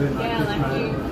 Yeah, like you.